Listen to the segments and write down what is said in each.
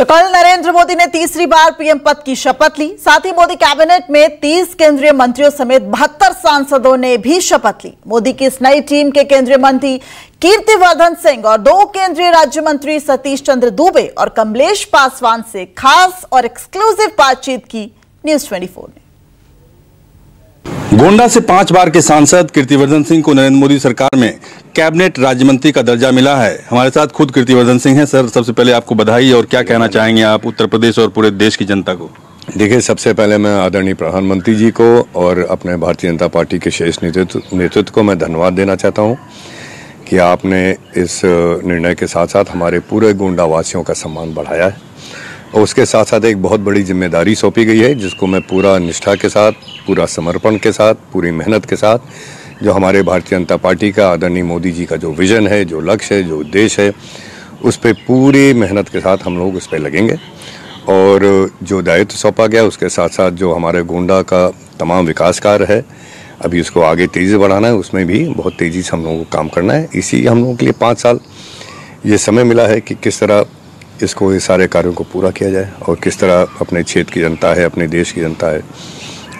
तो कल नरेंद्र मोदी ने तीसरी बार पीएम पद की शपथ ली। साथ ही मोदी कैबिनेट में 30 केंद्रीय मंत्रियों समेत बहत्तर सांसदों ने भी शपथ ली। मोदी की इस नई टीम के केंद्रीय मंत्री कीर्तिवर्धन सिंह और दो केंद्रीय राज्य मंत्री सतीश चंद्र दुबे और कमलेश पासवान से खास और एक्सक्लूसिव बातचीत की न्यूज़ 24 ने गोंडा से पाँच बार के सांसद कीर्तिवर्धन सिंह को नरेंद्र मोदी सरकार में कैबिनेट राज्य मंत्री का दर्जा मिला है। हमारे साथ खुद कीर्तिवर्धन सिंह हैं। सर, सबसे पहले आपको बधाई और क्या कहना चाहेंगे आप उत्तर प्रदेश और पूरे देश की जनता को? देखिए, सबसे पहले मैं आदरणीय प्रधानमंत्री जी को और अपने भारतीय जनता पार्टी के शेष नेतृत्व नेतृत्व को मैं धन्यवाद देना चाहता हूँ कि आपने इस निर्णय के साथ साथ हमारे पूरे गोंडा वासियों का सम्मान बढ़ाया है। और उसके साथ साथ एक बहुत बड़ी ज़िम्मेदारी सौंपी गई है, जिसको मैं पूरा निष्ठा के साथ, पूरा समर्पण के साथ, पूरी मेहनत के साथ, जो हमारे भारतीय जनता पार्टी का, आदरणीय मोदी जी का जो विजन है, जो लक्ष्य है, जो उद्देश्य है, उस पर पूरी मेहनत के साथ हम लोग उस पर लगेंगे। और जो दायित्व सौंपा गया, उसके साथ साथ जो हमारे गोंडा का तमाम विकास कार्य है, अभी उसको आगे तेज़ी बढ़ाना है, उसमें भी बहुत तेज़ी से हम लोगों को काम करना है। इसी हम लोगों के लिए पाँच साल। ये समय मिला है कि किस तरह इसको ये सारे कार्यों को पूरा किया जाए और किस तरह अपने क्षेत्र की जनता है अपने देश की जनता है।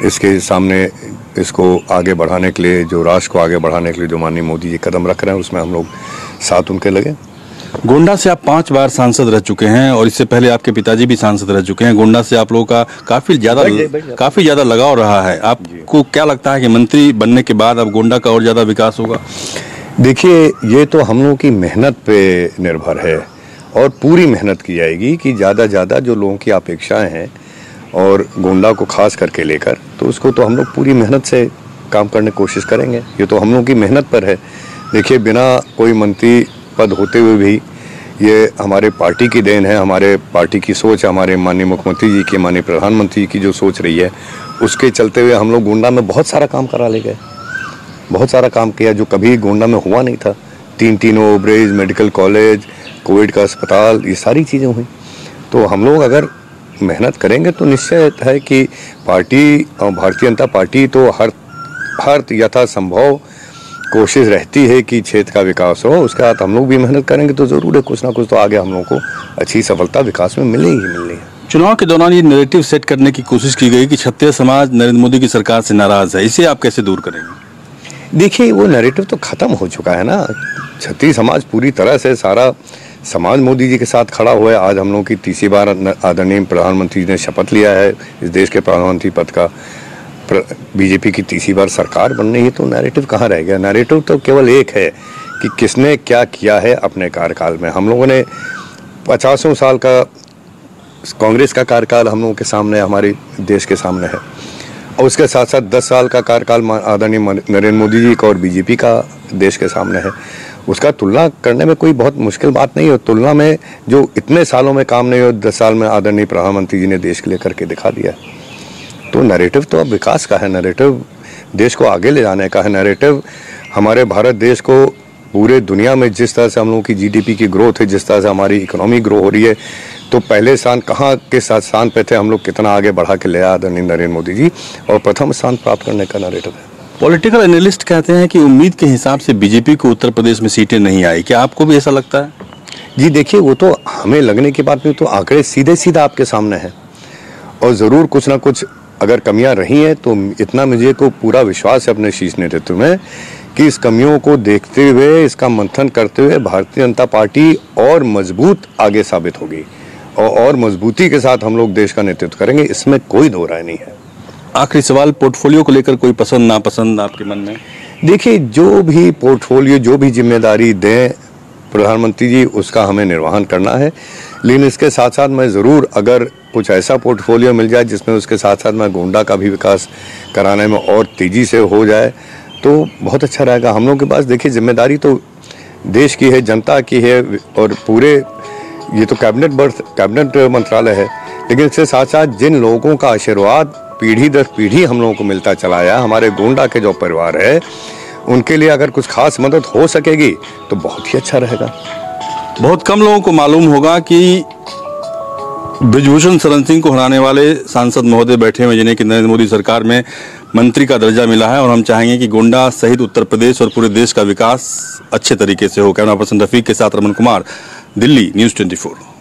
इसके सामने इसको आगे बढ़ाने के लिए जो राष्ट्र को आगे बढ़ाने के लिए जो माननीय मोदी जी कदम रख रहे हैं उसमें हम लोग साथ उनके लगे। गोंडा से आप पाँच बार सांसद रह चुके हैं और इससे पहले आपके पिताजी भी सांसद रह चुके हैं। गोंडा से आप लोगों का काफ़ी ज़्यादा काफ़ी ज़्यादा लगाव रहा है। आपको क्या लगता है कि मंत्री बनने के बाद अब गोंडा का और ज़्यादा विकास होगा? देखिए ये तो हम लोगों की मेहनत पे निर्भर है। और पूरी मेहनत की जाएगी कि ज़्यादा ज़्यादा जो लोगों की अपेक्षाएँ हैं और गोंडा को खास करके लेकर तो उसको तो हम लोग पूरी मेहनत से काम करने की कोशिश करेंगे। ये तो हम लोगों की मेहनत पर है। देखिए, बिना कोई मंत्री पद होते हुए भी ये हमारे पार्टी की देन है, हमारे पार्टी की सोच, हमारे माननीय मुख्यमंत्री जी की, माननीय प्रधानमंत्री की जो सोच रही है, उसके चलते हुए हम लोग गोंडा में बहुत सारा काम करा ले गए। बहुत सारा काम किया जो कभी गोंडा में हुआ नहीं था। तीन तीन ओवरेज मेडिकल कॉलेज कोविड का अस्पताल ये सारी चीज़ें हुई। तो हम लोग अगर मेहनत करेंगे तो निश्चय है कि पार्टी भारतीय जनता पार्टी तो हर हर यथासंभव कोशिश रहती है कि क्षेत्र का विकास हो। उसके बाद हम लोग भी मेहनत करेंगे तो ज़रूर है कुछ ना कुछ तो आगे हम लोग को अच्छी सफलता विकास में मिलेगी ही मिलनी है। चुनाव के दौरान ये नैरेटिव सेट करने की कोशिश की गई कि क्षत्रिय समाज नरेंद्र मोदी की सरकार से नाराज़ है। इसे आप कैसे दूर करेंगे? देखिए वो नैरेटिव तो खत्म हो चुका है ना। क्षत्रिय समाज पूरी तरह से सारा समाज मोदी जी के साथ खड़ा हुआ है। आज हम लोग की तीसरी बार आदरणीय प्रधानमंत्री जी ने शपथ लिया है। इस देश के प्रधानमंत्री पद का बीजेपी की तीसरी बार सरकार बन रही है तो नैरेटिव कहाँ रह गया? नैरेटिव तो केवल एक है कि किसने क्या किया है अपने कार्यकाल में। हम लोगों ने पचासों साल का कांग्रेस का कार्यकाल हम लोगों के सामने, हमारे देश के सामने है। और उसके साथ साथ दस साल का कार्यकाल आदरणीय नरेंद्र मोदी जी का और बीजेपी का देश के सामने है। उसका तुलना करने में कोई बहुत मुश्किल बात नहीं है। तुलना में जो इतने सालों में काम नहीं हो दस साल में आदरणीय प्रधानमंत्री जी ने देश के लिए करके दिखा दिया। तो नरेटिव तो अब विकास का है। नरेटिव देश को आगे ले जाने का है। नरेटिव हमारे भारत देश को पूरे दुनिया में जिस तरह से हम लोगों की जीडीपी की ग्रोथ है, जिस तरह से हमारी इकोनॉमी ग्रो हो रही है तो पहले स्थान कहाँ के साथ स्थान पे थे, हम लोग कितना आगे बढ़ा के ले आदरणीय नरेंद्र मोदी जी? और प्रथम स्थान प्राप्त करने का नरेटिव है। पॉलिटिकल एनालिस्ट कहते हैं कि उम्मीद के हिसाब से बीजेपी को उत्तर प्रदेश में सीटें नहीं आई। क्या आपको भी ऐसा लगता है? जी देखिए वो तो हमें लगने की बात नहीं तो आंकड़े सीधे सीधा आपके सामने हैं। और ज़रूर कुछ ना कुछ अगर कमियाँ रही हैं तो इतना मुझे को पूरा विश्वास है अपने शीर्ष नेतृत्व में कि इस कमियों को देखते हुए इसका मंथन करते हुए भारतीय जनता पार्टी और मज़बूत आगे साबित होगी। और, और मजबूती के साथ हम लोग देश का नेतृत्व करेंगे इसमें कोई दो राय नहीं है। आखिरी सवाल पोर्टफोलियो को लेकर कोई पसंद, नापसंद आपके मन में? देखिए, जो भी पोर्टफोलियो जो भी ज़िम्मेदारी दें, प्रधानमंत्री जी, उसका हमें निर्वहन करना है। लेकिन इसके साथ साथ मैं ज़रूर, अगर कुछ ऐसा पोर्टफोलियो मिल जाए, जिसमें उसके साथ साथ मैं गोंडा का भी विकास कराने में और तेज़ी से हो जाए तो बहुत अच्छा रहेगा। हम लोग के पास, देखिए, ज़िम्मेदारी तो देश की है, जनता की है, और पूरे, ये तो कैबिनेट बर्थ कैबिनेट मंत्रालय है। लेकिन इसके साथ साथ जिन लोगों का आशीर्वाद पीढ़ी दर पीढ़ी हम लोगों को मिलता चला आया। हमारे गोंडा के जो परिवार है, उनके लिए अगर कुछ खास मदद हो सकेगी तो बहुत ही अच्छा रहेगा। बहुत कम लोगों को मालूम होगा कि ब्रिजभूषण शरण सिंह को हराने वाले सांसद महोदय बैठे हुए जिन्हें कि नरेंद्र मोदी सरकार में मंत्री का दर्जा मिला है, और हम चाहेंगे कि गोंडा सहित उत्तर प्रदेश और पूरे देश का विकास अच्छे तरीके से हो। कैमरा पर्सन रफीक के साथ रमन कुमार, दिल्ली न्यूज़ ट्वेंटी